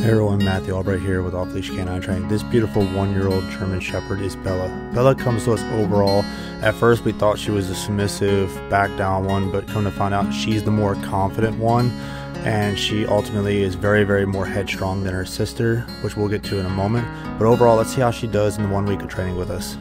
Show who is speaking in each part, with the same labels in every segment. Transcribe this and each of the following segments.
Speaker 1: Hey everyone, Matthew Albright here with Off Leash K9 Training. This beautiful one year old German Shepherd is Bella. Bella comes to us overall. At first, we thought she was a submissive, back down one, but come to find out, she's the more confident one. And she ultimately is very, very more headstrong than her sister, which we'll get to in a moment. But overall, let's see how she does in the one week of training with us.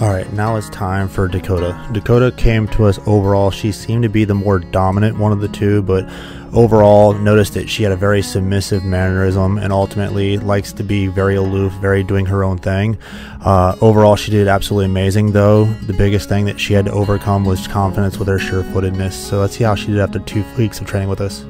Speaker 1: All right, now it's time for Dakota. Dakota came to us overall. She seemed to be the more dominant one of the two, but overall noticed that she had a very submissive mannerism and ultimately likes to be very aloof, very doing her own thing. Uh, overall, she did absolutely amazing, though. The biggest thing that she had to overcome was confidence with her sure footedness. So let's see how she did after two weeks of training with us.